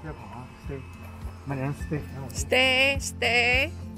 不要跑啊，stay，慢点 Stay. Stay, stay.